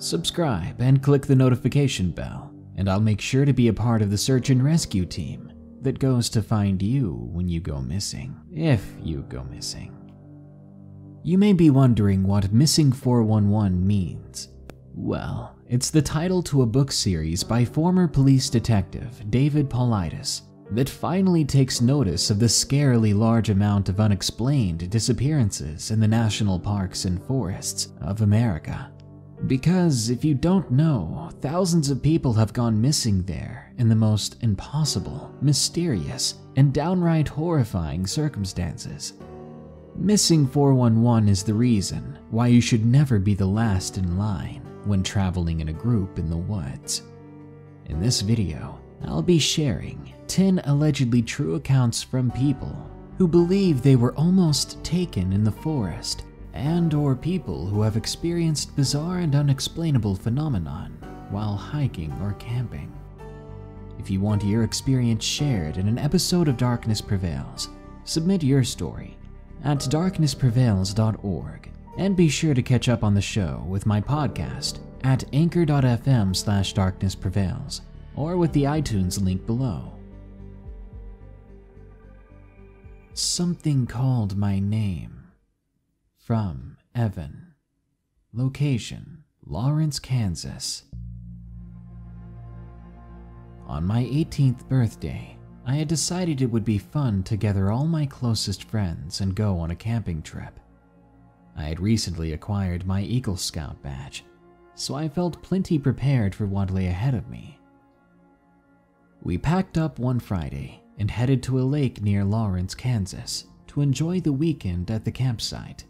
subscribe and click the notification bell, and I'll make sure to be a part of the search and rescue team that goes to find you when you go missing, if you go missing. You may be wondering what Missing 411 means. Well, it's the title to a book series by former police detective David Paulides that finally takes notice of the scarily large amount of unexplained disappearances in the national parks and forests of America. Because if you don't know, thousands of people have gone missing there in the most impossible, mysterious, and downright horrifying circumstances. Missing 411 is the reason why you should never be the last in line when traveling in a group in the woods. In this video, I'll be sharing 10 allegedly true accounts from people who believe they were almost taken in the forest and or people who have experienced bizarre and unexplainable phenomenon while hiking or camping. If you want your experience shared in an episode of Darkness Prevails, submit your story at darknessprevails.org and be sure to catch up on the show with my podcast at anchor.fm slash darknessprevails or with the iTunes link below. Something called my name. From Evan. Location Lawrence, Kansas. On my 18th birthday, I had decided it would be fun to gather all my closest friends and go on a camping trip. I had recently acquired my Eagle Scout badge, so I felt plenty prepared for what lay ahead of me. We packed up one Friday and headed to a lake near Lawrence, Kansas to enjoy the weekend at the campsite.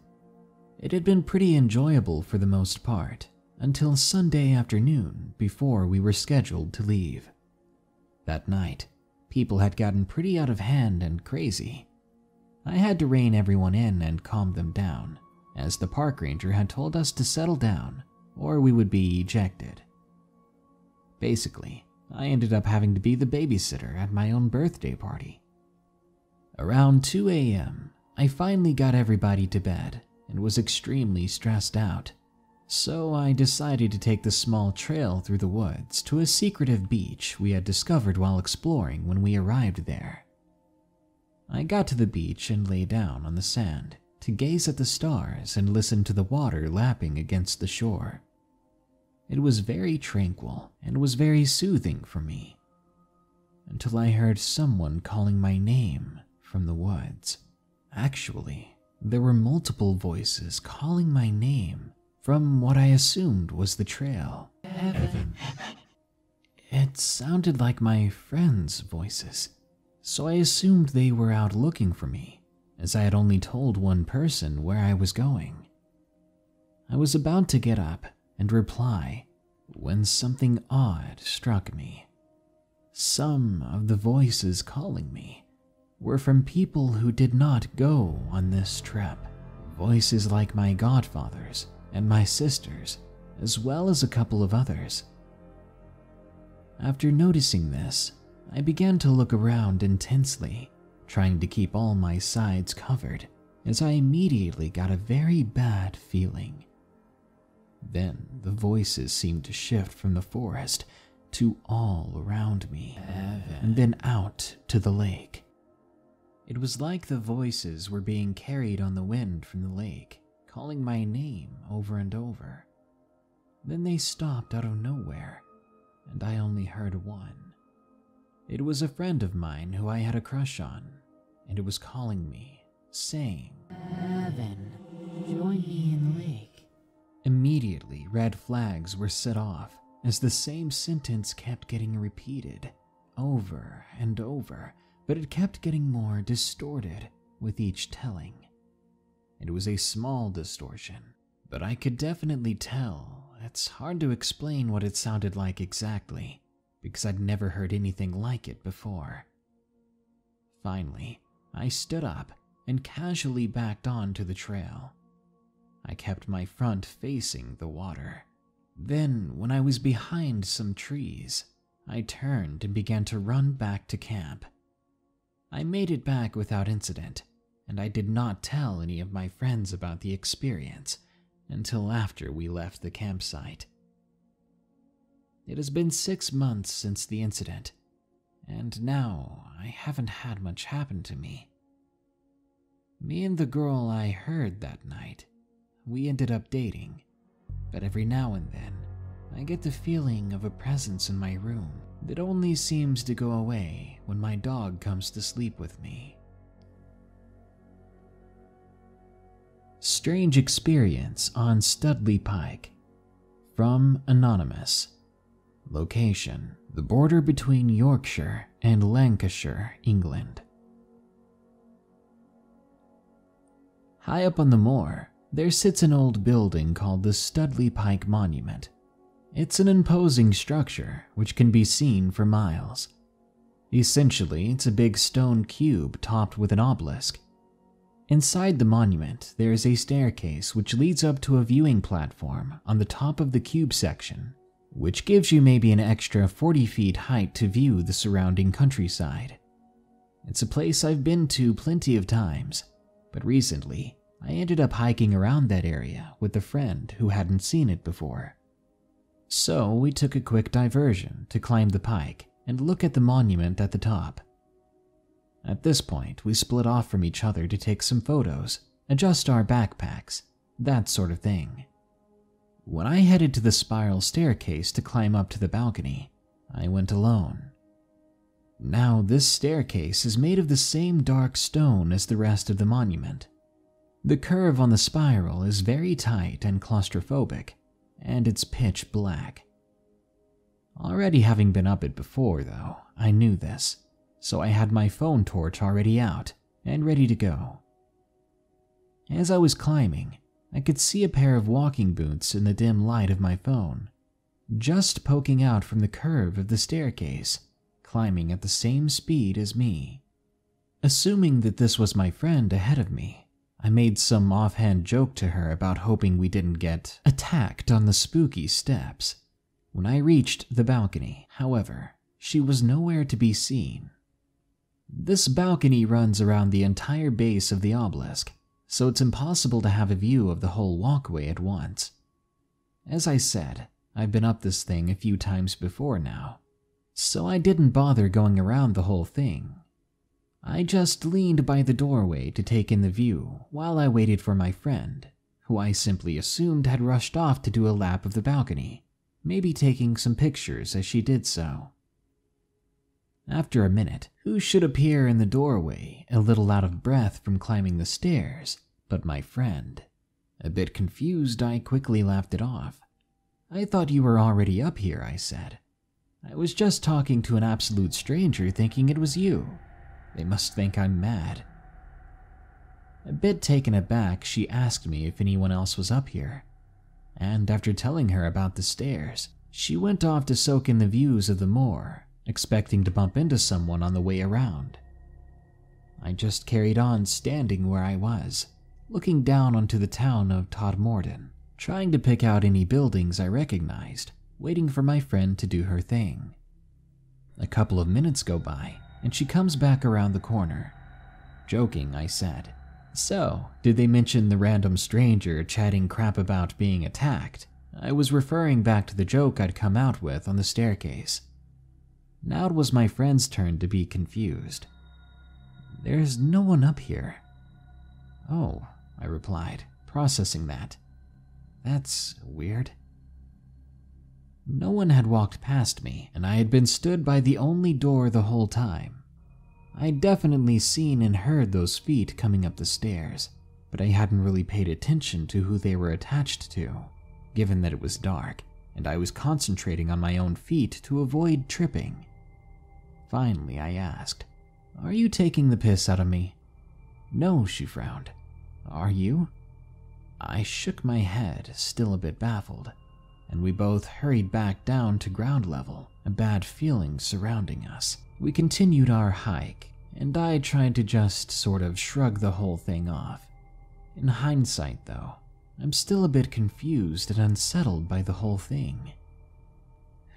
It had been pretty enjoyable for the most part until Sunday afternoon before we were scheduled to leave. That night, people had gotten pretty out of hand and crazy. I had to rein everyone in and calm them down, as the park ranger had told us to settle down or we would be ejected. Basically, I ended up having to be the babysitter at my own birthday party. Around 2 a.m., I finally got everybody to bed and was extremely stressed out, so I decided to take the small trail through the woods to a secretive beach we had discovered while exploring when we arrived there. I got to the beach and lay down on the sand to gaze at the stars and listen to the water lapping against the shore. It was very tranquil and was very soothing for me until I heard someone calling my name from the woods. Actually, there were multiple voices calling my name from what I assumed was the trail. Evan. It sounded like my friends' voices, so I assumed they were out looking for me, as I had only told one person where I was going. I was about to get up and reply when something odd struck me. Some of the voices calling me were from people who did not go on this trip. Voices like my godfathers and my sisters, as well as a couple of others. After noticing this, I began to look around intensely, trying to keep all my sides covered, as I immediately got a very bad feeling. Then the voices seemed to shift from the forest to all around me, and then out to the lake. It was like the voices were being carried on the wind from the lake, calling my name over and over. Then they stopped out of nowhere, and I only heard one. It was a friend of mine who I had a crush on, and it was calling me, saying, Evan, join me in the lake. Immediately, red flags were set off as the same sentence kept getting repeated over and over, but it kept getting more distorted with each telling. It was a small distortion, but I could definitely tell it's hard to explain what it sounded like exactly because I'd never heard anything like it before. Finally, I stood up and casually backed onto the trail. I kept my front facing the water. Then, when I was behind some trees, I turned and began to run back to camp. I made it back without incident, and I did not tell any of my friends about the experience until after we left the campsite. It has been six months since the incident, and now I haven't had much happen to me. Me and the girl I heard that night, we ended up dating, but every now and then, I get the feeling of a presence in my room that only seems to go away when my dog comes to sleep with me. Strange experience on Stoodley Pike. From Anonymous. Location the border between Yorkshire and Lancashire, England. High up on the moor, there sits an old building called the Stoodley Pike Monument. It's an imposing structure which can be seen for miles. Essentially, it's a big stone cube topped with an obelisk. Inside the monument, there is a staircase which leads up to a viewing platform on the top of the cube section, which gives you maybe an extra 40 feet height to view the surrounding countryside. It's a place I've been to plenty of times, but recently I ended up hiking around that area with a friend who hadn't seen it before. So we took a quick diversion to climb the pike and look at the monument at the top. At this point, we split off from each other to take some photos, adjust our backpacks, that sort of thing. When I headed to the spiral staircase to climb up to the balcony, I went alone. Now, this staircase is made of the same dark stone as the rest of the monument. The curve on the spiral is very tight and claustrophobic, and it's pitch black. Already having been up it before, though, I knew this, so I had my phone torch already out and ready to go. As I was climbing, I could see a pair of walking boots in the dim light of my phone, just poking out from the curve of the staircase, climbing at the same speed as me. Assuming that this was my friend ahead of me, I made some offhand joke to her about hoping we didn't get attacked on the spooky steps. When I reached the balcony, however, she was nowhere to be seen. This balcony runs around the entire base of the obelisk, so it's impossible to have a view of the whole walkway at once. As I said, I've been up this thing a few times before now, so I didn't bother going around the whole thing I just leaned by the doorway to take in the view while I waited for my friend, who I simply assumed had rushed off to do a lap of the balcony, maybe taking some pictures as she did so. After a minute, who should appear in the doorway, a little out of breath from climbing the stairs, but my friend. A bit confused, I quickly laughed it off. I thought you were already up here, I said. I was just talking to an absolute stranger thinking it was you. They must think I'm mad. A bit taken aback, she asked me if anyone else was up here. And after telling her about the stairs, she went off to soak in the views of the moor, expecting to bump into someone on the way around. I just carried on standing where I was, looking down onto the town of Todmorden, trying to pick out any buildings I recognized, waiting for my friend to do her thing. A couple of minutes go by, and she comes back around the corner. Joking, I said, So, did they mention the random stranger chatting crap about being attacked? I was referring back to the joke I'd come out with on the staircase. Now it was my friend's turn to be confused. There's no one up here. Oh, I replied, processing that. That's weird. No one had walked past me, and I had been stood by the only door the whole time. I'd definitely seen and heard those feet coming up the stairs, but I hadn't really paid attention to who they were attached to, given that it was dark and I was concentrating on my own feet to avoid tripping. Finally, I asked, Are you taking the piss out of me? No, she frowned. Are you? I shook my head, still a bit baffled and we both hurried back down to ground level, a bad feeling surrounding us. We continued our hike, and I tried to just sort of shrug the whole thing off. In hindsight, though, I'm still a bit confused and unsettled by the whole thing.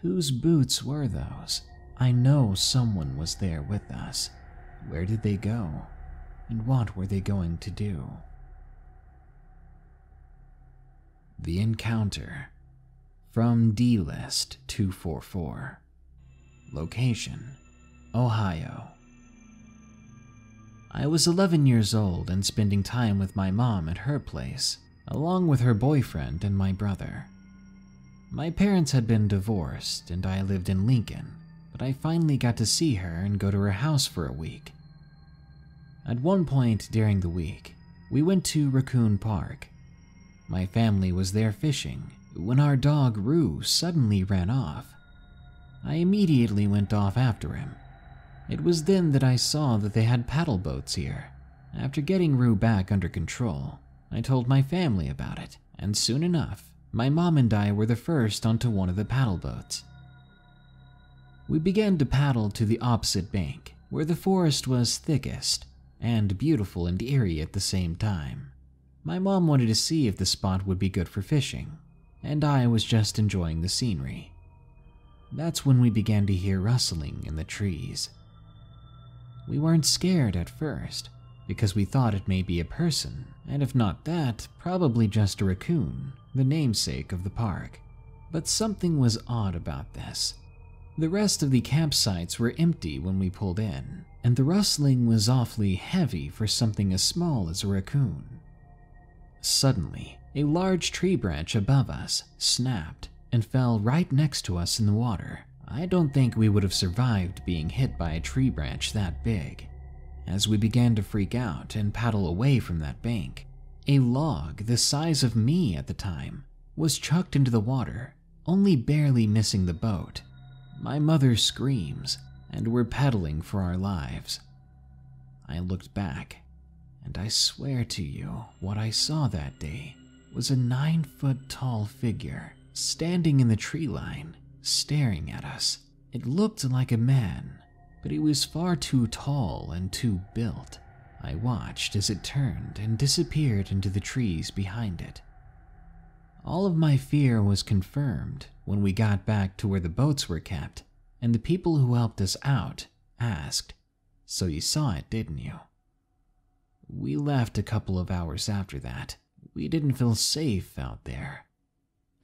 Whose boots were those? I know someone was there with us. Where did they go? And what were they going to do? The encounter from D List 244. Location Ohio. I was 11 years old and spending time with my mom at her place, along with her boyfriend and my brother. My parents had been divorced and I lived in Lincoln, but I finally got to see her and go to her house for a week. At one point during the week, we went to Raccoon Park. My family was there fishing when our dog Rue suddenly ran off. I immediately went off after him. It was then that I saw that they had paddle boats here. After getting Rue back under control, I told my family about it, and soon enough, my mom and I were the first onto one of the paddle boats. We began to paddle to the opposite bank, where the forest was thickest and beautiful and eerie at the same time. My mom wanted to see if the spot would be good for fishing, and I was just enjoying the scenery. That's when we began to hear rustling in the trees. We weren't scared at first, because we thought it may be a person, and if not that, probably just a raccoon, the namesake of the park. But something was odd about this. The rest of the campsites were empty when we pulled in, and the rustling was awfully heavy for something as small as a raccoon. Suddenly, a large tree branch above us snapped and fell right next to us in the water. I don't think we would have survived being hit by a tree branch that big. As we began to freak out and paddle away from that bank, a log the size of me at the time was chucked into the water, only barely missing the boat. My mother screams, and we're paddling for our lives. I looked back, and I swear to you, what I saw that day was a nine foot tall figure standing in the tree line, staring at us. It looked like a man, but he was far too tall and too built. I watched as it turned and disappeared into the trees behind it. All of my fear was confirmed when we got back to where the boats were kept, and the people who helped us out asked, So you saw it, didn't you? We left a couple of hours after that. We didn't feel safe out there.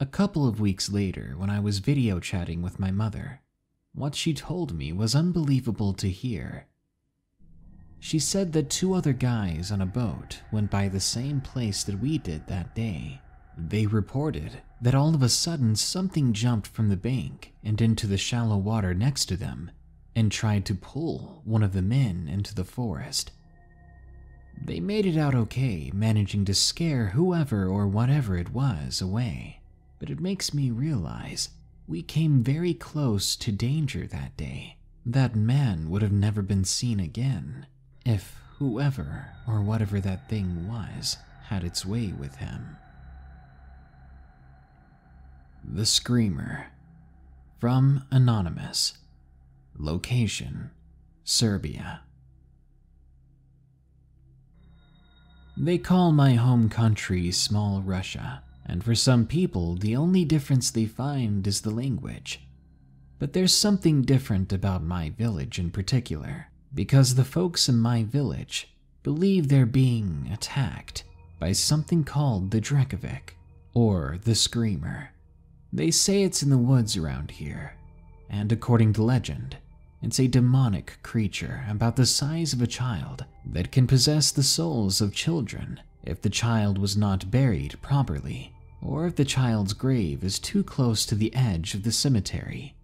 A couple of weeks later, when I was video chatting with my mother, what she told me was unbelievable to hear. She said that two other guys on a boat went by the same place that we did that day. They reported that all of a sudden something jumped from the bank and into the shallow water next to them and tried to pull one of the men into the forest. They made it out okay, managing to scare whoever or whatever it was away. But it makes me realize we came very close to danger that day. That man would have never been seen again if whoever or whatever that thing was had its way with him. The Screamer from Anonymous. Location Serbia. They call my home country Small Russia, and for some people, the only difference they find is the language. But there's something different about my village in particular, because the folks in my village believe they're being attacked by something called the Drekavac, or the Screamer. They say it's in the woods around here, and according to legend, it's a demonic creature about the size of a child that can possess the souls of children if the child was not buried properly, or if the child's grave is too close to the edge of the cemetery.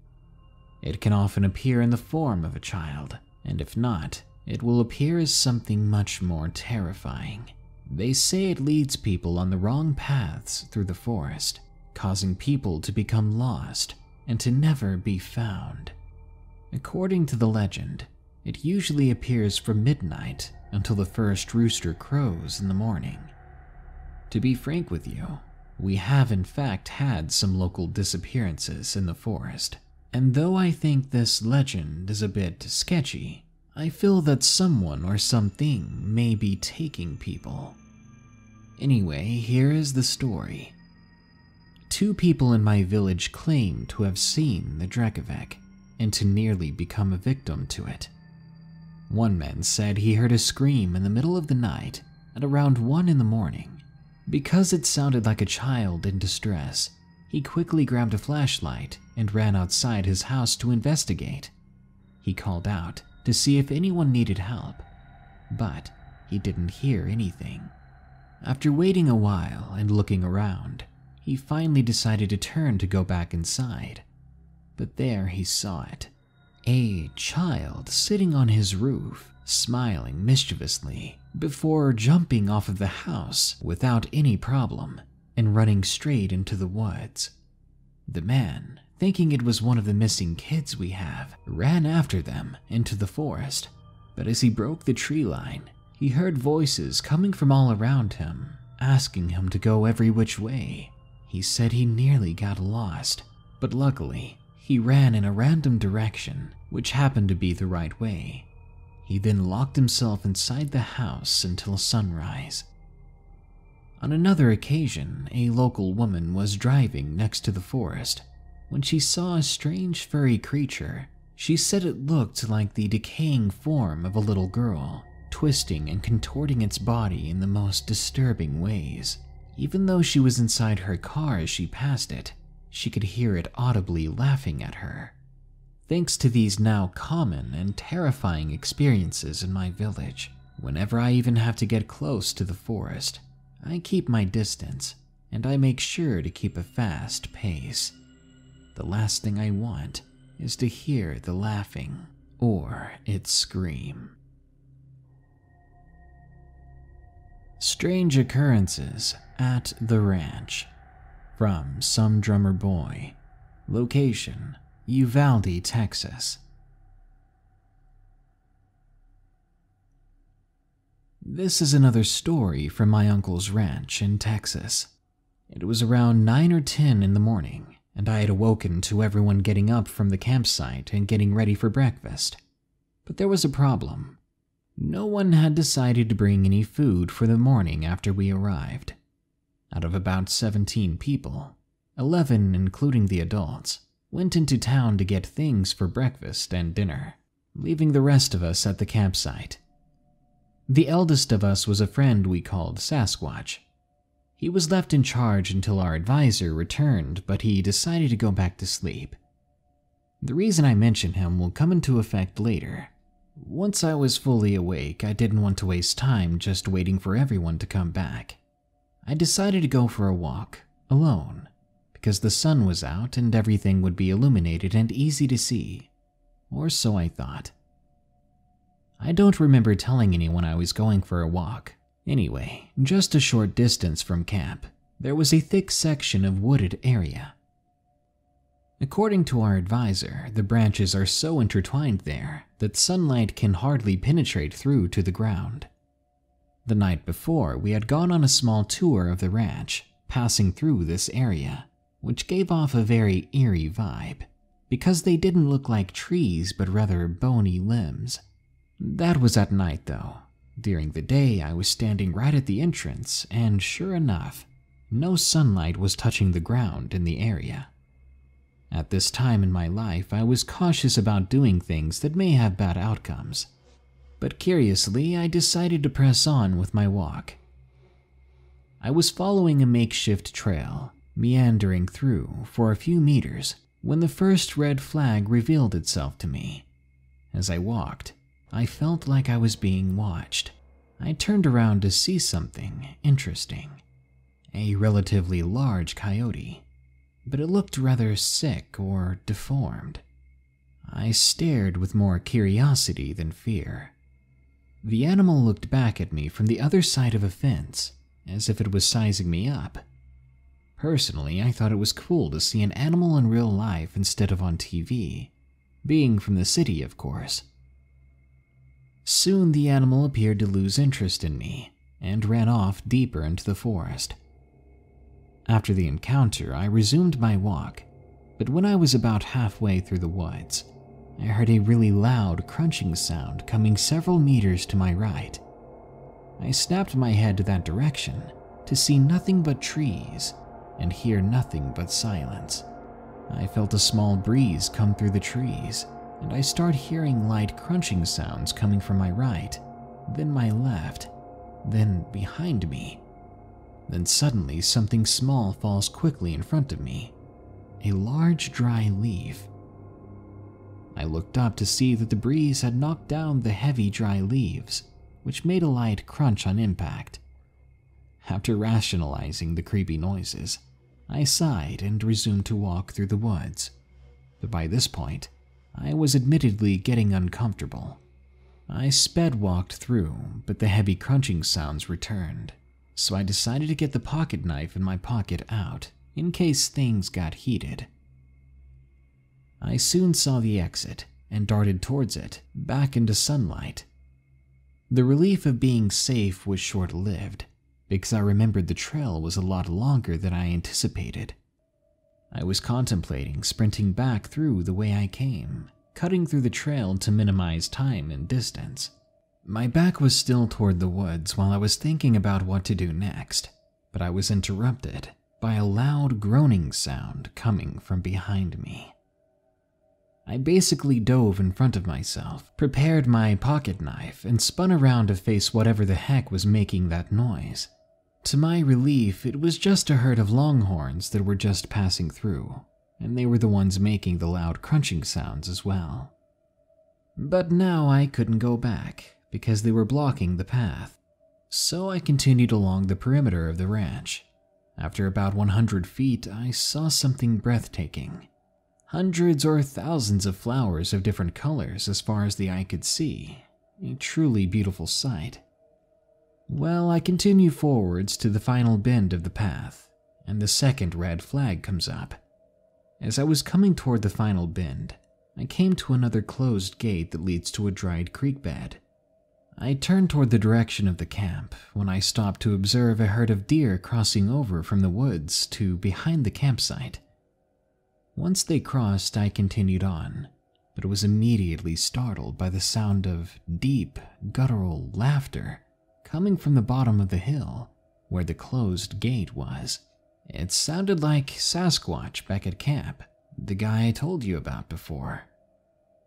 It can often appear in the form of a child, and if not, it will appear as something much more terrifying. They say it leads people on the wrong paths through the forest, causing people to become lost and to never be found. According to the legend, it usually appears from midnight until the first rooster crows in the morning. To be frank with you, we have in fact had some local disappearances in the forest, and though I think this legend is a bit sketchy, I feel that someone or something may be taking people. Anyway, here is the story. Two people in my village claim to have seen the Drekavac and to nearly become a victim to it. One man said he heard a scream in the middle of the night at around 1 in the morning. Because it sounded like a child in distress, he He quickly grabbed a flashlight and ran outside his house to investigate. He called out to see if anyone needed help, but he didn't hear anything. After waiting a while and looking around, he finally decided to turn to go back inside. But there he saw it a child sitting on his roof, smiling mischievously, before jumping off of the house without any problem and running straight into the woods. The man, thinking it was one of the missing kids we have, ran after them into the forest. But as he broke the tree line, he heard voices coming from all around him, asking him to go every which way. He said he nearly got lost, but luckily, he ran in a random direction, which happened to be the right way. He then locked himself inside the house until sunrise. On another occasion, a local woman was driving next to the forest. When she saw a strange furry creature, she said it looked like the decaying form of a little girl, twisting and contorting its body in the most disturbing ways. Even though she was inside her car as she passed it, she could hear it audibly laughing at her. Thanks to these now common and terrifying experiences in my village, whenever I even have to get close to the forest, I keep my distance and I make sure to keep a fast pace. The last thing I want is to hear the laughing or its scream. Strange occurrences at the ranch from Some Drummer Boy. Location Uvalde, Texas. This is another story from my uncle's ranch in Texas. It was around 9 or 10 in the morning, and I had awoken to everyone getting up from the campsite and getting ready for breakfast. But there was a problem. No one had decided to bring any food for the morning after we arrived. Out of about 17 people, 11, including the adults, went into town to get things for breakfast and dinner, leaving the rest of us at the campsite. The eldest of us was a friend we called Sasquatch. He was left in charge until our advisor returned, but he decided to go back to sleep. The reason I mention him will come into effect later. Once I was fully awake, I didn't want to waste time just waiting for everyone to come back. I decided to go for a walk, alone, because the sun was out and everything would be illuminated and easy to see. Or so I thought. I don't remember telling anyone I was going for a walk. Anyway, just a short distance from camp, there was a thick section of wooded area. According to our advisor, the branches are so intertwined there that sunlight can hardly penetrate through to the ground. The night before, we had gone on a small tour of the ranch, passing through this area which gave off a very eerie vibe, because they didn't look like trees but rather bony limbs. That was at night, though. During the day, I was standing right at the entrance, and sure enough, no sunlight was touching the ground in the area. At this time in my life, I was cautious about doing things that may have bad outcomes. But curiously, I decided to press on with my walk. I was following a makeshift trail, meandering through for a few meters when the first red flag revealed itself to me. As I walked, I felt like I was being watched. I turned around to see something interesting a relatively large coyote, but it looked rather sick or deformed. I stared with more curiosity than fear. The animal looked back at me from the other side of a fence, as if it was sizing me up. Personally, I thought it was cool to see an animal in real life instead of on TV, being from the city, of course. Soon the animal appeared to lose interest in me and ran off deeper into the forest. After the encounter, I resumed my walk, but when I was about halfway through the woods, I heard a really loud crunching sound coming several meters to my right. I snapped my head to that direction to see nothing but trees and hear nothing but silence. I felt a small breeze come through the trees, and I start hearing light crunching sounds coming from my right, then my left, then behind me. Then suddenly something small falls quickly in front of me, a large dry leaf. I looked up to see that the breeze had knocked down the heavy dry leaves, which made a light crunch on impact. After rationalizing the creepy noises, I sighed and resumed to walk through the woods. But by this point, I was admittedly getting uncomfortable. I sped walked through, but the heavy crunching sounds returned, so I decided to get the pocket knife in my pocket out in case things got heated. I soon saw the exit and darted towards it, back into sunlight. The relief of being safe was short lived, because I remembered the trail was a lot longer than I anticipated. I was contemplating sprinting back through the way I came, cutting through the trail to minimize time and distance. My back was still toward the woods while I was thinking about what to do next, but I was interrupted by a loud groaning sound coming from behind me. I basically dove in front of myself, prepared my pocket knife, and spun around to face whatever the heck was making that noise. To my relief, it was just a herd of longhorns that were just passing through, and they were the ones making the loud crunching sounds as well. But now I couldn't go back because they were blocking the path, so I continued along the perimeter of the ranch. After about 100 feet, I saw something breathtaking. Hundreds or thousands of flowers of different colors as far as the eye could see. A truly beautiful sight. Well, I continue forwards to the final bend of the path, and the second red flag comes up. As I was coming toward the final bend, I came to another closed gate that leads to a dried creek bed. I turned toward the direction of the camp when I stopped to observe a herd of deer crossing over from the woods to behind the campsite. Once they crossed, I continued on, but was immediately startled by the sound of deep, guttural laughter coming from the bottom of the hill where the closed gate was. It sounded like Sasquatch back at camp, the guy I told you about before.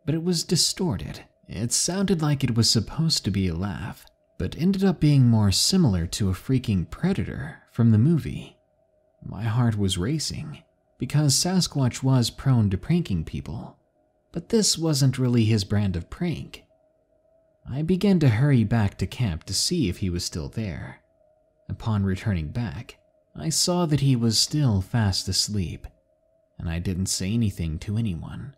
But it was distorted. It sounded like it was supposed to be a laugh, but ended up being more similar to a freaking predator from the movie. My heart was racing, because Sasquatch was prone to pranking people, but this wasn't really his brand of prank. I began to hurry back to camp to see if he was still there. Upon returning back, I saw that he was still fast asleep, and I didn't say anything to anyone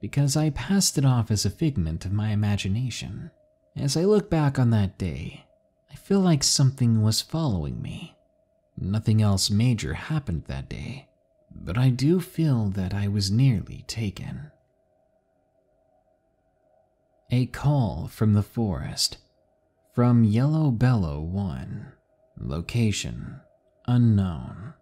because I passed it off as a figment of my imagination. As I look back on that day, I feel like something was following me. Nothing else major happened that day, but I do feel that I was nearly taken. A call from the forest. From Yellow Bellow 1. Location unknown.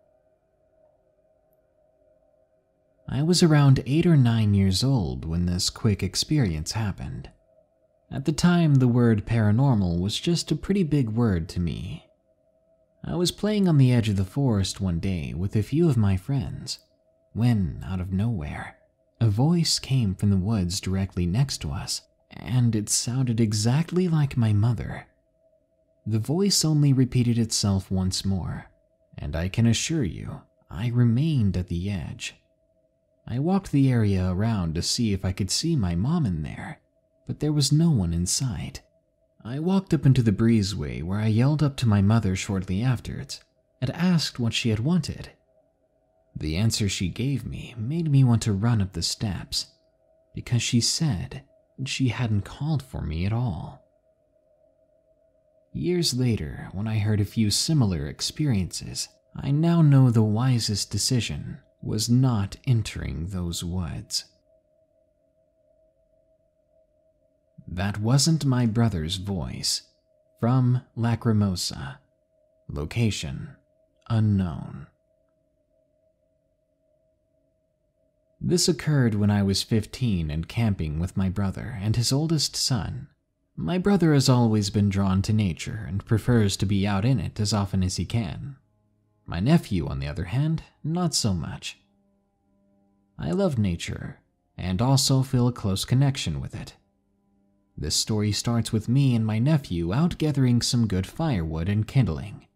I was around 8 or 9 years old when this quick experience happened. At the time, the word paranormal was just a pretty big word to me. I was playing on the edge of the forest one day with a few of my friends when, out of nowhere, a voice came from the woods directly next to us and it sounded exactly like my mother. The voice only repeated itself once more, and I can assure you, I remained at the edge. I walked the area around to see if I could see my mom in there, but there was no one in sight. I walked up into the breezeway where I yelled up to my mother shortly afterwards and asked what she had wanted. The answer she gave me made me want to run up the steps because she said she hadn't called for me at all. Years later, when I heard a few similar experiences, I now know the wisest decision was not entering those woods. That wasn't my brother's voice. From Lacrimosa. Location unknown. This occurred when I was 15 and camping with my brother and his oldest son. My brother has always been drawn to nature and prefers to be out in it as often as he can. My nephew, on the other hand, not so much. I love nature and also feel a close connection with it. This story starts with me and my nephew out gathering some good firewood and kindling.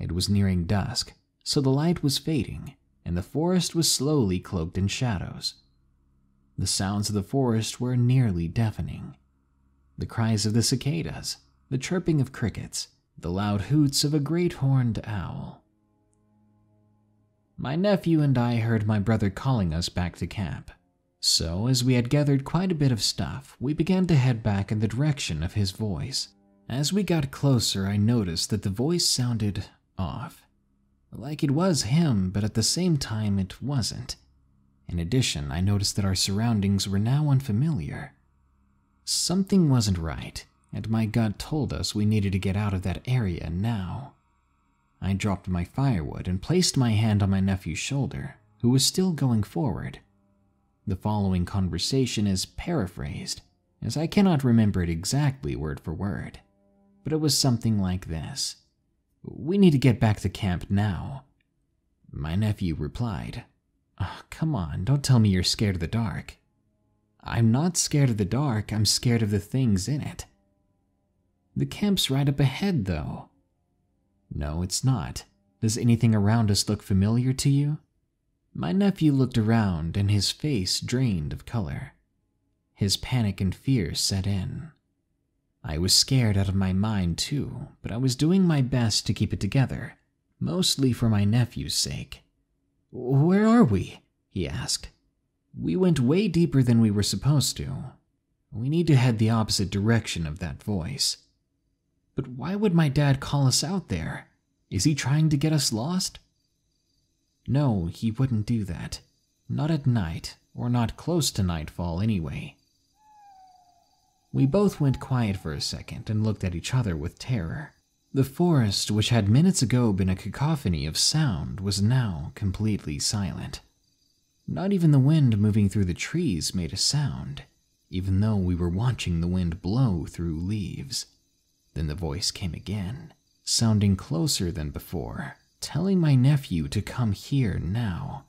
It was nearing dusk, so the light was fading, and the forest was slowly cloaked in shadows. The sounds of the forest were nearly deafening. The cries of the cicadas, the chirping of crickets, the loud hoots of a great horned owl. My nephew and I heard my brother calling us back to camp. So, as we had gathered quite a bit of stuff, we began to head back in the direction of his voice. As we got closer, I noticed that the voice sounded off. Like it was him, but at the same time, it wasn't. In addition, I noticed that our surroundings were now unfamiliar. Something wasn't right, and my gut told us we needed to get out of that area now. I dropped my firewood and placed my hand on my nephew's shoulder, who was still going forward. The following conversation is paraphrased, as I cannot remember it exactly word for word, but it was something like this We need to get back to camp now. My nephew replied, oh, Come on, don't tell me you're scared of the dark. I'm not scared of the dark, I'm scared of the things in it. The camp's right up ahead, though. No, it's not. Does anything around us look familiar to you? My nephew looked around and his face drained of color. His panic and fear set in. I was scared out of my mind too, but I was doing my best to keep it together, mostly for my nephew's sake. Where are we? he asked. We went way deeper than we were supposed to. We need to head the opposite direction of that voice. But why would my dad call us out there? Is he trying to get us lost? No, he wouldn't do that. Not at night, or not close to nightfall anyway. We both went quiet for a second and looked at each other with terror. The forest, which had minutes ago been a cacophony of sound, was now completely silent. Not even the wind moving through the trees made a sound, even though we were watching the wind blow through leaves. Then the voice came again, sounding closer than before, telling my nephew to come here now.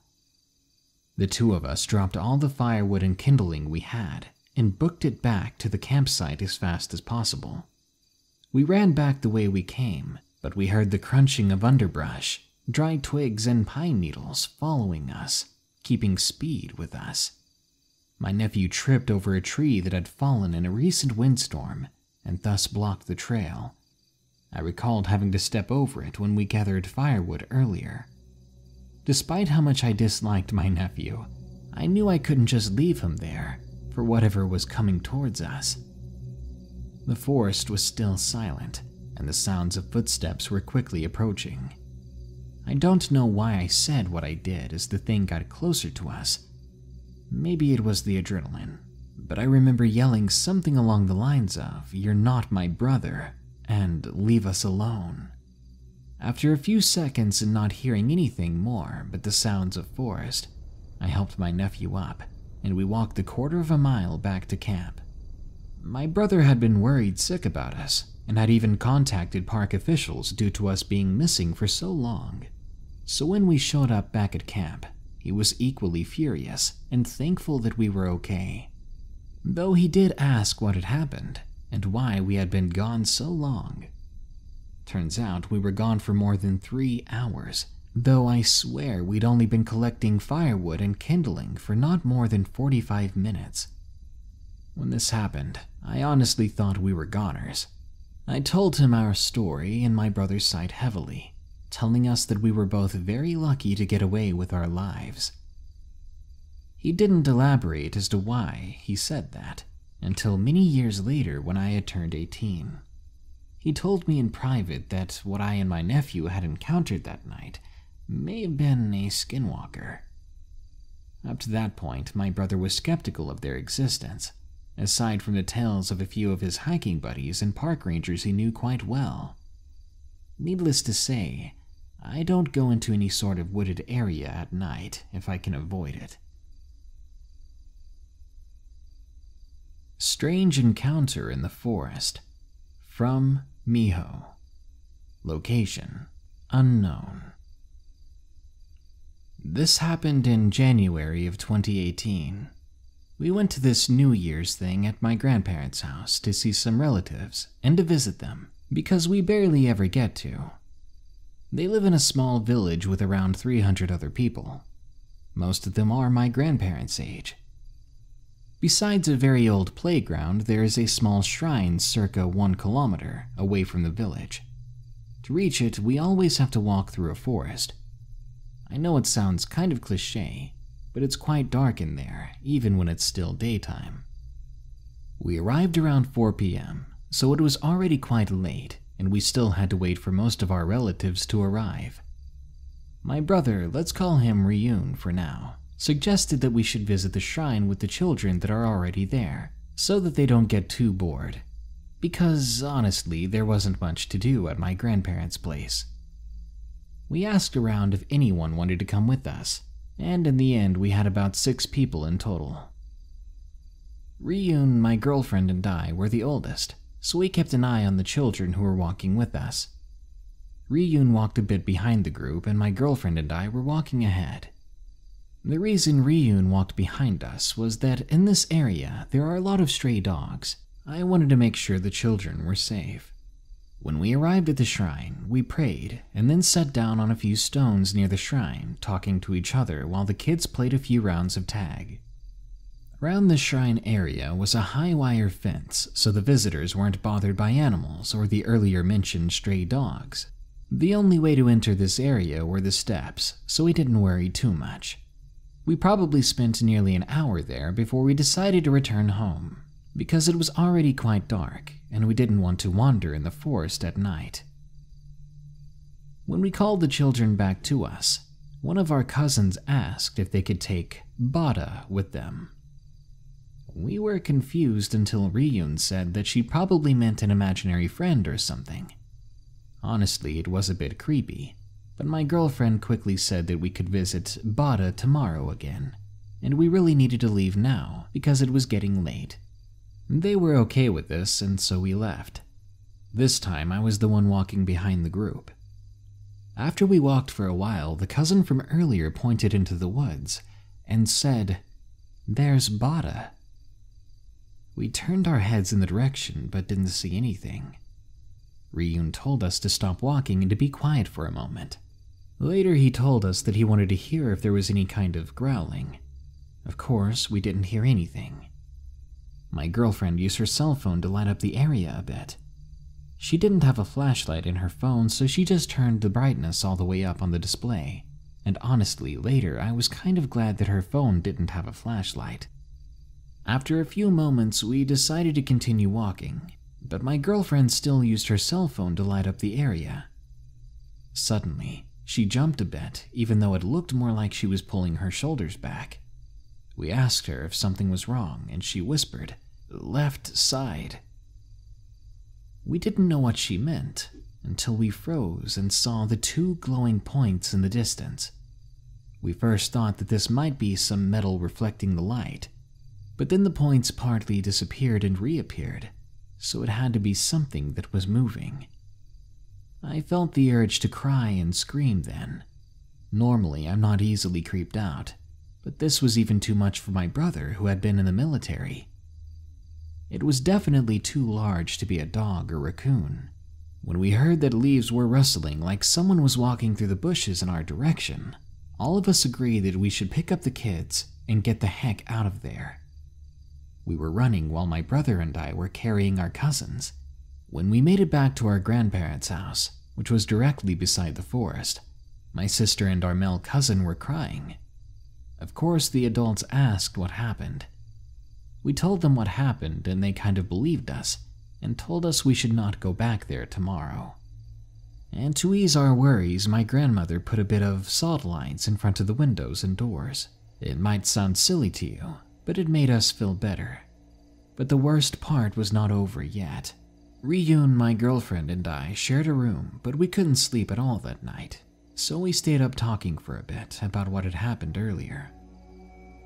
The two of us dropped all the firewood and kindling we had and booked it back to the campsite as fast as possible. We ran back the way we came, but we heard the crunching of underbrush, dry twigs, and pine needles following us, keeping speed with us. My nephew tripped over a tree that had fallen in a recent windstorm and thus blocked the trail. I recalled having to step over it when we gathered firewood earlier. Despite how much I disliked my nephew, I knew I couldn't just leave him there for whatever was coming towards us. The forest was still silent, and the sounds of footsteps were quickly approaching. I don't know why I said what I did as the thing got closer to us. Maybe it was the adrenaline, but I remember yelling something along the lines of, You're not my brother, and leave us alone. After a few seconds and not hearing anything more but the sounds of forest, I helped my nephew up, and we walked the quarter of a mile back to camp. My brother had been worried sick about us, and had even contacted park officials due to us being missing for so long. So when we showed up back at camp, he was equally furious and thankful that we were okay though he did ask what had happened and why we had been gone so long. Turns out we were gone for more than three hours, though I swear we'd only been collecting firewood and kindling for not more than 45 minutes. When this happened, I honestly thought we were goners. I told him our story, and my brother sighed heavily, telling us that we were both very lucky to get away with our lives. He didn't elaborate as to why he said that until many years later when I had turned 18. He told me in private that what I and my nephew had encountered that night may have been a skinwalker. Up to that point, my brother was skeptical of their existence, aside from the tales of a few of his hiking buddies and park rangers he knew quite well. Needless to say, I don't go into any sort of wooded area at night if I can avoid it. Strange Encounter in the Forest. From Miho. Location Unknown. This happened in January of 2018. We went to this New Year's thing at my grandparents' house to see some relatives and to visit them, because we barely ever get to. They live in a small village with around 300 other people. Most of them are my grandparents' age. Besides a very old playground, there is a small shrine circa one kilometer away from the village. To reach it, we always have to walk through a forest. I know it sounds kind of cliche, but it's quite dark in there, even when it's still daytime. We arrived around 4 p.m., so it was already quite late, and we still had to wait for most of our relatives to arrive. My brother, let's call him Ryun for now, suggested that we should visit the shrine with the children that are already there, so that they don't get too bored. Because, honestly, there wasn't much to do at my grandparents' place. We asked around if anyone wanted to come with us, and in the end, we had about six people in total. Ryun, my girlfriend, and I were the oldest, so we kept an eye on the children who were walking with us. Ryun walked a bit behind the group, and my girlfriend and I were walking ahead. The reason Ryun walked behind us was that in this area there are a lot of stray dogs. I wanted to make sure the children were safe. When we arrived at the shrine, we prayed and then sat down on a few stones near the shrine, talking to each other while the kids played a few rounds of tag. Around the shrine area was a high wire fence so the visitors weren't bothered by animals or the earlier mentioned stray dogs. The only way to enter this area were the steps, so we didn't worry too much. We probably spent nearly an hour there before we decided to return home, because it was already quite dark and we didn't want to wander in the forest at night. When we called the children back to us, one of our cousins asked if they could take Bada with them. We were confused until Ryun said that she probably meant an imaginary friend or something. Honestly, it was a bit creepy, but my girlfriend quickly said that we could visit Bada tomorrow again, and we really needed to leave now because it was getting late. They were okay with this, and so we left. This time I was the one walking behind the group. After we walked for a while, the cousin from earlier pointed into the woods and said, There's Bada. We turned our heads in the direction but didn't see anything. Ryun told us to stop walking and to be quiet for a moment. Later, he told us that he wanted to hear if there was any kind of growling. Of course, we didn't hear anything. My girlfriend used her cell phone to light up the area a bit. She didn't have a flashlight in her phone, so she just turned the brightness all the way up on the display. And honestly, later, I was kind of glad that her phone didn't have a flashlight. After a few moments, we decided to continue walking, but my girlfriend still used her cell phone to light up the area. Suddenly, she jumped a bit, even though it looked more like she was pulling her shoulders back. We asked her if something was wrong, and she whispered, Left side. We didn't know what she meant until we froze and saw the two glowing points in the distance. We first thought that this might be some metal reflecting the light, but then the points partly disappeared and reappeared, so it had to be something that was moving. I felt the urge to cry and scream then. Normally, I'm not easily creeped out, but this was even too much for my brother who had been in the military. It was definitely too large to be a dog or raccoon. When we heard that leaves were rustling like someone was walking through the bushes in our direction, all of us agreed that we should pick up the kids and get the heck out of there. We were running while my brother and I were carrying our cousins. When we made it back to our grandparents' house, which was directly beside the forest, my sister and our male cousin were crying. Of course, the adults asked what happened. We told them what happened, and they kind of believed us and told us we should not go back there tomorrow. And to ease our worries, my grandmother put a bit of salt lines in front of the windows and doors. It might sound silly to you, but it made us feel better. But the worst part was not over yet. Ryun, my girlfriend, and I shared a room, but we couldn't sleep at all that night, so we stayed up talking for a bit about what had happened earlier.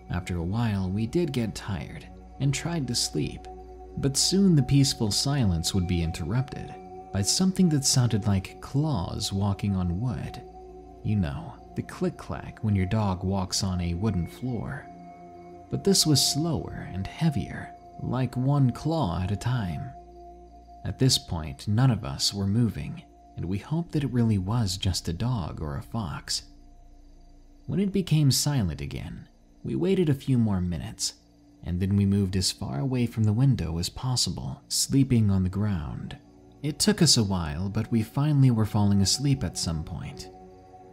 After a while, we did get tired and tried to sleep, but soon the peaceful silence would be interrupted by something that sounded like claws walking on wood. You know, the click clack when your dog walks on a wooden floor but this was slower and heavier, like one claw at a time. At this point, none of us were moving, and we hoped that it really was just a dog or a fox. When it became silent again, we waited a few more minutes, and then we moved as far away from the window as possible, sleeping on the ground. It took us a while, but we finally were falling asleep at some point.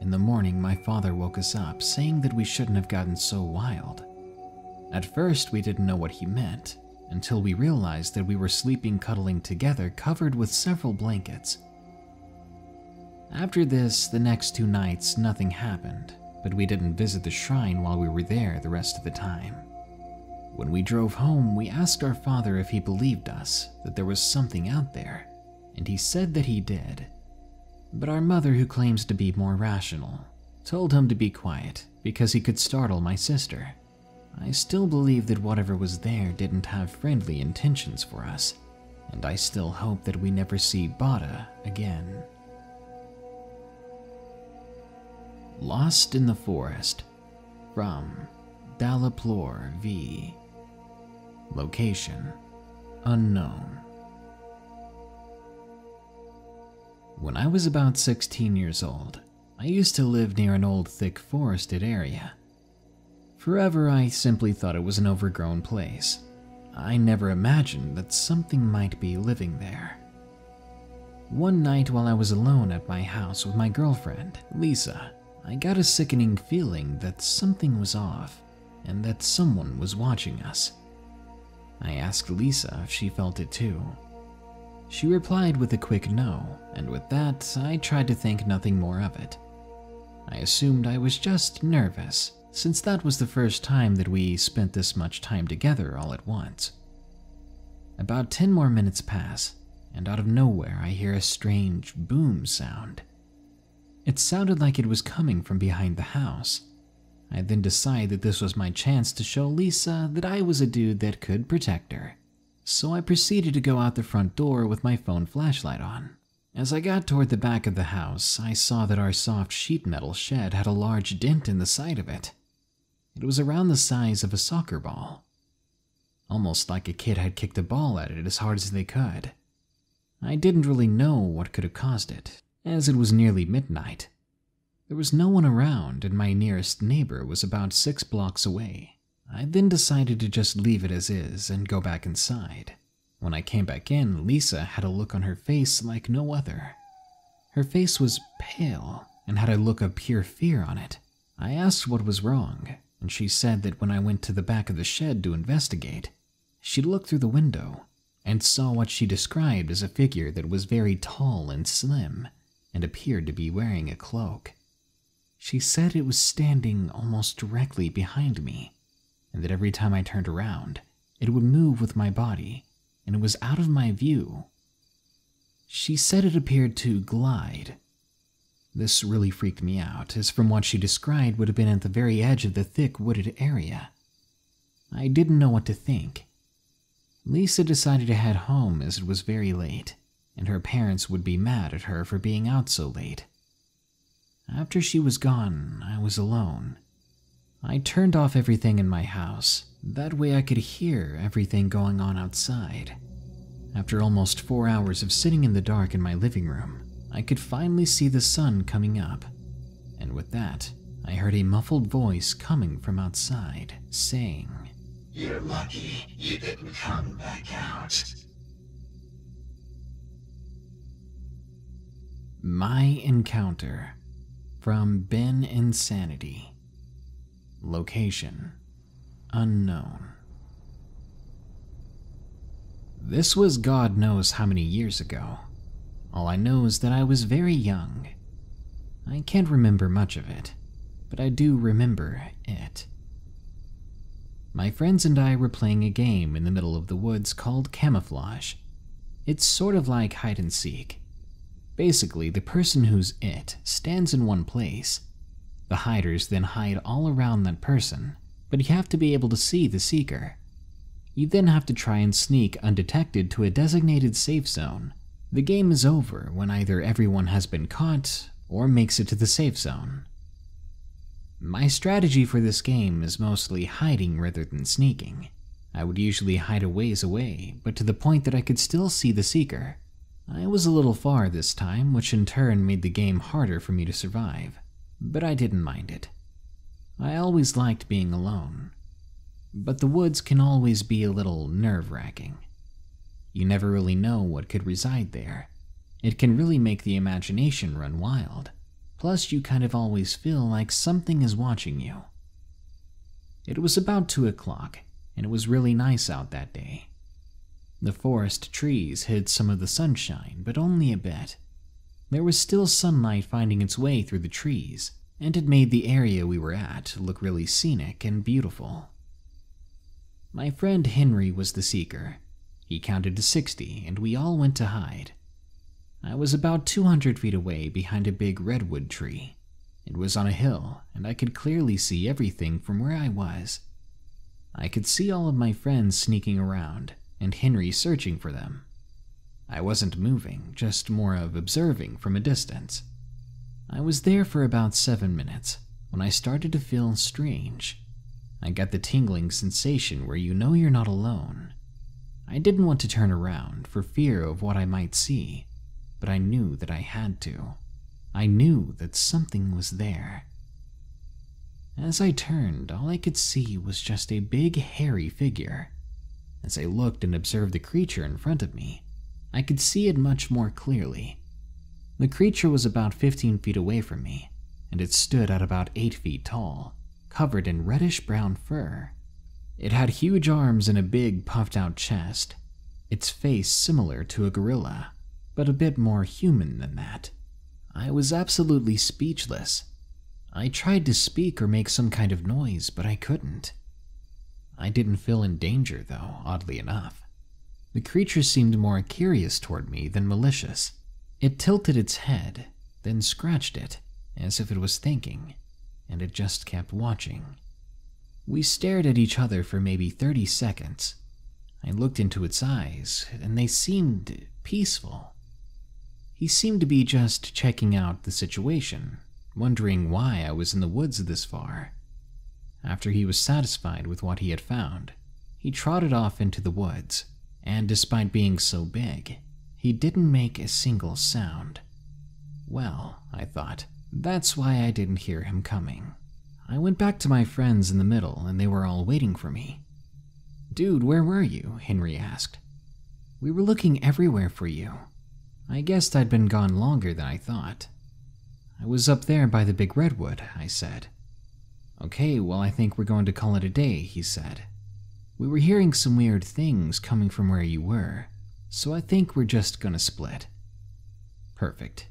In the morning, my father woke us up, saying that we shouldn't have gotten so wild. At first, we didn't know what he meant, until we realized that we were sleeping cuddling together, covered with several blankets. After this, the next two nights, nothing happened, but we didn't visit the shrine while we were there the rest of the time. When we drove home, we asked our father if he believed us that there was something out there, and he said that he did. But our mother, who claims to be more rational, told him to be quiet because he could startle my sister. I still believe that whatever was there didn't have friendly intentions for us, and I still hope that we never see Bada again. Lost in the Forest from Dalaplore V. Location Unknown. When I was about 16 years old, I used to live near an old thick forested area. Forever, I simply thought it was an overgrown place. I never imagined that something might be living there. One night while I was alone at my house with my girlfriend, Lisa, I got a sickening feeling that something was off and that someone was watching us. I asked Lisa if she felt it too. She replied with a quick no, and with that, I tried to think nothing more of it. I assumed I was just nervous, since that was the first time that we spent this much time together all at once. About 10 more minutes pass, and out of nowhere I hear a strange boom sound. It sounded like it was coming from behind the house. I then decide that this was my chance to show Lisa that I was a dude that could protect her. So I proceeded to go out the front door with my phone flashlight on. As I got toward the back of the house, I saw that our soft sheet metal shed had a large dent in the side of it. It was around the size of a soccer ball. Almost like a kid had kicked a ball at it as hard as they could. I didn't really know what could have caused it, as it was nearly midnight. There was no one around, and my nearest neighbor was about six blocks away. I then decided to just leave it as is and go back inside. When I came back in, Lisa had a look on her face like no other. Her face was pale and had a look of pure fear on it. I asked what was wrong, and she said that when I went to the back of the shed to investigate, she looked through the window and saw what she described as a figure that was very tall and slim and appeared to be wearing a cloak. She said it was standing almost directly behind me, and that every time I turned around, it would move with my body, and it was out of my view. She said it appeared to glide. This really freaked me out, as from what she described would have been at the very edge of the thick wooded area. I didn't know what to think. Lisa decided to head home as it was very late, and her parents would be mad at her for being out so late. After she was gone, I was alone. I turned off everything in my house. That way I could hear everything going on outside. After almost four hours of sitting in the dark in my living room, I could finally see the sun coming up. And with that, I heard a muffled voice coming from outside, saying, You're lucky you didn't come back out. My Encounter from Ben Insanity. Location Unknown. This was God knows how many years ago. All I know is that I was very young. I can't remember much of it, but I do remember it. My friends and I were playing a game in the middle of the woods called camouflage. It's sort of like hide and seek. Basically, the person who's it stands in one place. The hiders then hide all around that person, but you have to be able to see the seeker. You then have to try and sneak undetected to a designated safe zone. The game is over when either everyone has been caught or makes it to the safe zone. My strategy for this game is mostly hiding rather than sneaking. I would usually hide a ways away, but to the point that I could still see the seeker. I was a little far this time, which in turn made the game harder for me to survive, but I didn't mind it. I always liked being alone, but the woods can always be a little nerve wracking. You never really know what could reside there. It can really make the imagination run wild. Plus, you kind of always feel like something is watching you. It was about 2 o'clock, and it was really nice out that day. The forest trees hid some of the sunshine, but only a bit. There was still sunlight finding its way through the trees, and it made the area we were at look really scenic and beautiful. My friend Henry was the seeker. He counted to 60, and we all went to hide. I was about 200 feet away behind a big redwood tree. It was on a hill, and I could clearly see everything from where I was. I could see all of my friends sneaking around, and Henry searching for them. I wasn't moving, just more of observing from a distance. I was there for about seven minutes when I started to feel strange. I got the tingling sensation where you know you're not alone. I didn't want to turn around for fear of what I might see, but I knew that I had to. I knew that something was there. As I turned, all I could see was just a big, hairy figure. As I looked and observed the creature in front of me, I could see it much more clearly. The creature was about 15 feet away from me, and it stood at about 8 feet tall, covered in reddish brown fur. It had huge arms and a big, puffed out chest, its face similar to a gorilla, but a bit more human than that. I was absolutely speechless. I tried to speak or make some kind of noise, but I couldn't. I didn't feel in danger, though, oddly enough. The creature seemed more curious toward me than malicious. It tilted its head, then scratched it, as if it was thinking, and it just kept watching. We stared at each other for maybe 30 seconds. I looked into its eyes, and they seemed peaceful. He seemed to be just checking out the situation, wondering why I was in the woods this far. After he was satisfied with what he had found, he trotted off into the woods, and despite being so big, he didn't make a single sound. Well, I thought, that's why I didn't hear him coming. I went back to my friends in the middle, and they were all waiting for me. Dude, where were you? Henry asked. We were looking everywhere for you. I guessed I'd been gone longer than I thought. I was up there by the big redwood, I said. Okay, well, I think we're going to call it a day, he said. We were hearing some weird things coming from where you were, so I think we're just gonna split. Perfect.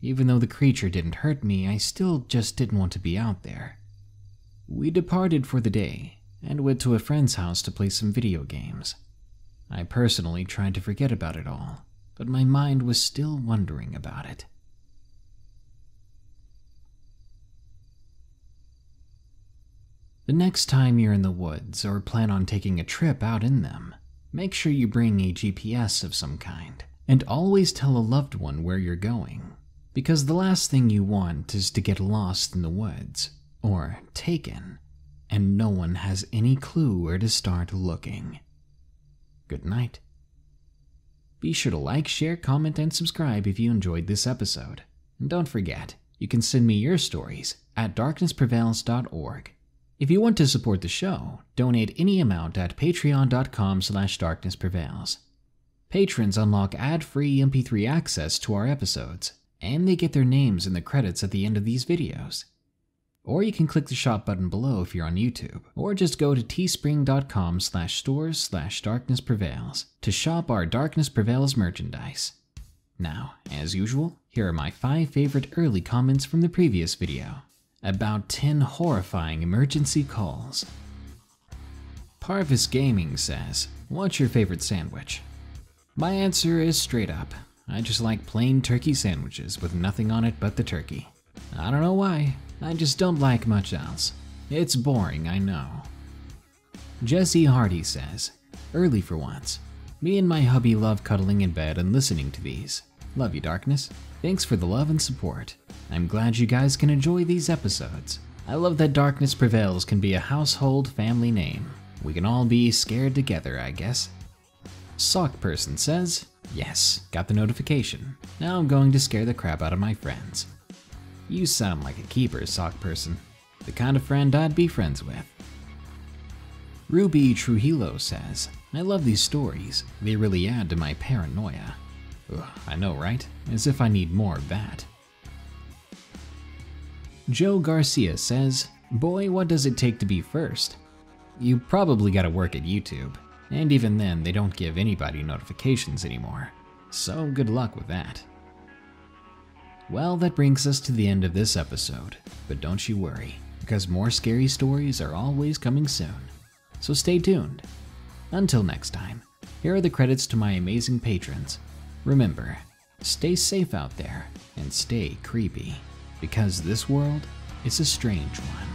Even though the creature didn't hurt me, I still just didn't want to be out there. We departed for the day and went to a friend's house to play some video games. I personally tried to forget about it all, but my mind was still wondering about it. The next time you're in the woods or plan on taking a trip out in them, make sure you bring a GPS of some kind, and always tell a loved one where you're going, because the last thing you want is to get lost in the woods or taken, and no one has any clue where to start looking. Good night. Be sure to like, share, comment, and subscribe if you enjoyed this episode. And don't forget, you can send me your stories at darknessprevails.org. If you want to support the show, donate any amount at patreon.com slash darknessprevails. Patrons unlock ad-free MP3 access to our episodes, and they get their names in the credits at the end of these videos. Or you can click the shop button below if you're on YouTube, or just go to teespring.com slash stores slash darkness prevails to shop our Darkness Prevails merchandise. Now, as usual, here are my 5 favorite early comments from the previous video. About 10 horrifying emergency calls. Parvis Gaming says, What's your favorite sandwich? My answer is straight up. I just like plain turkey sandwiches with nothing on it but the turkey. I don't know why, I just don't like much else. It's boring, I know. Jesse Hardy says, Early for once. Me and my hubby love cuddling in bed and listening to these. Love you, Darkness. Thanks for the love and support. I'm glad you guys can enjoy these episodes. I love that Darkness Prevails can be a household family name. We can all be scared together, I guess. Sock Person says, Yes, got the notification. Now I'm going to scare the crap out of my friends. You sound like a keeper, Sock Person. The kind of friend I'd be friends with. Ruby Trujillo says, I love these stories. They really add to my paranoia. Ugh, I know, right? As if I need more of that. Joe Garcia says, Boy, what does it take to be first? You probably gotta work at YouTube, and even then, they don't give anybody notifications anymore. So good luck with that. Well, that brings us to the end of this episode, but don't you worry, because more scary stories are always coming soon. So stay tuned. Until next time, here are the credits to my amazing patrons. Remember, stay safe out there and stay creepy, because this world is a strange one.